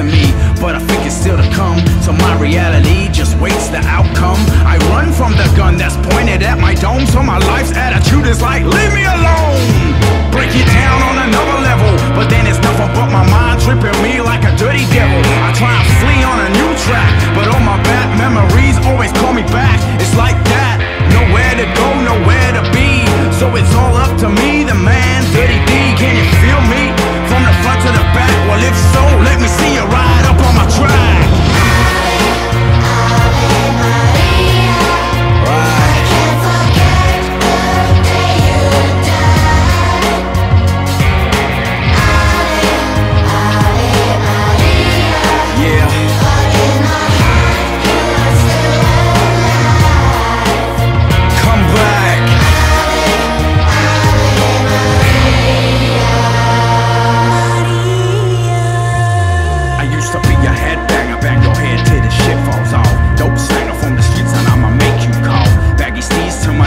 to me But I think it's still to come. So my reality just waits the outcome. I run from the gun that's pointed at my dome. So my life's attitude is like, leave me alone. Break it down on another level But then it's nothing but my mind tripping me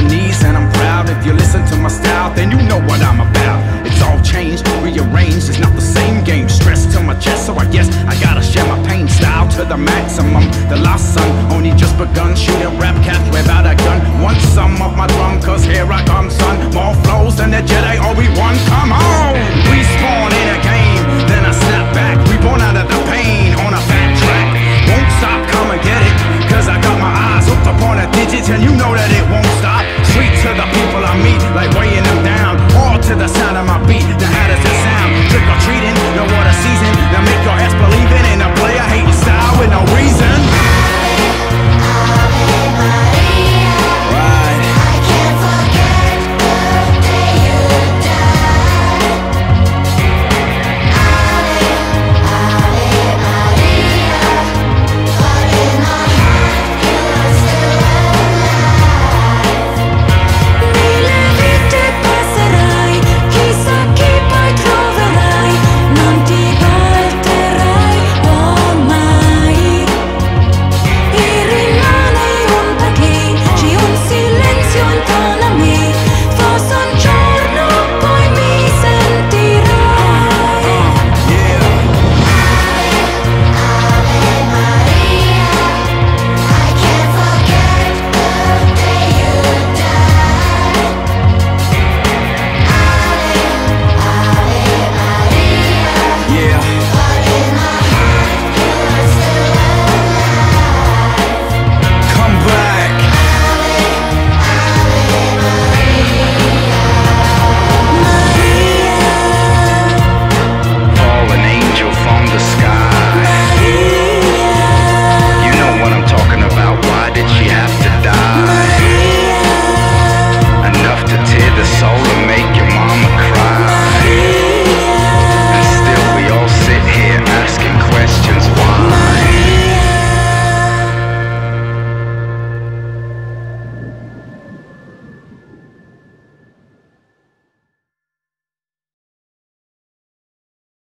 knees, and I'm proud. If you listen to my style, then you know what I'm about. It's all changed, rearranged. It's not the same game. Stress to my chest, so I guess I gotta share my pain style to the maximum. The lost son only just begun shooting rap cats without a gun. Want some of